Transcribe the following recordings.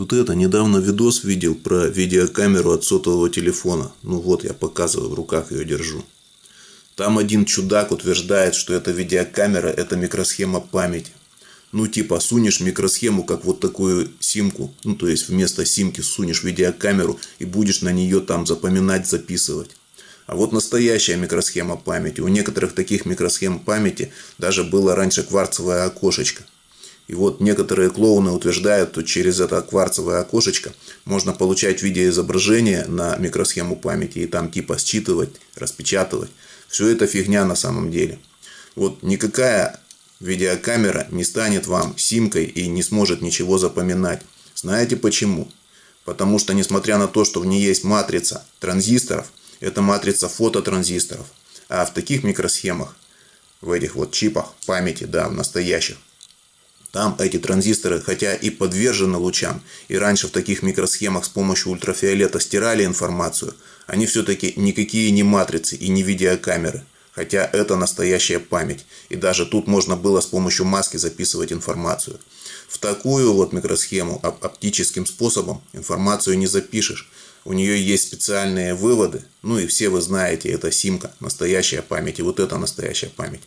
Тут это, недавно видос видел про видеокамеру от сотового телефона. Ну вот, я показываю, в руках ее держу. Там один чудак утверждает, что эта видеокамера – это микросхема памяти. Ну, типа, сунешь микросхему, как вот такую симку, ну, то есть вместо симки сунешь видеокамеру и будешь на нее там запоминать, записывать. А вот настоящая микросхема памяти. У некоторых таких микросхем памяти даже было раньше кварцевое окошечко. И вот некоторые клоуны утверждают, что через это кварцевое окошечко можно получать видеоизображение на микросхему памяти и там типа считывать, распечатывать. Все это фигня на самом деле. Вот никакая видеокамера не станет вам симкой и не сможет ничего запоминать. Знаете почему? Потому что несмотря на то, что в ней есть матрица транзисторов, это матрица фототранзисторов. А в таких микросхемах, в этих вот чипах памяти, да, в настоящих, там эти транзисторы, хотя и подвержены лучам, и раньше в таких микросхемах с помощью ультрафиолета стирали информацию, они все-таки никакие не матрицы и не видеокамеры. Хотя это настоящая память. И даже тут можно было с помощью маски записывать информацию. В такую вот микросхему оптическим способом информацию не запишешь. У нее есть специальные выводы. Ну и все вы знаете, это симка, настоящая память. И вот это настоящая память.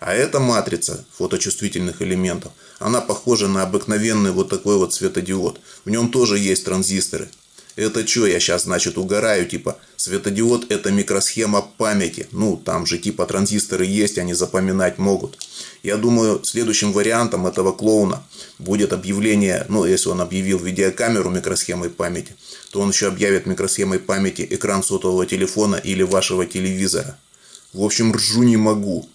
А эта матрица фоточувствительных элементов, она похожа на обыкновенный вот такой вот светодиод. В нем тоже есть транзисторы. Это что, я сейчас, значит, угораю, типа, светодиод это микросхема памяти. Ну, там же типа транзисторы есть, они запоминать могут. Я думаю, следующим вариантом этого клоуна будет объявление, ну, если он объявил видеокамеру микросхемой памяти, то он еще объявит микросхемой памяти экран сотового телефона или вашего телевизора. В общем, ржу не могу.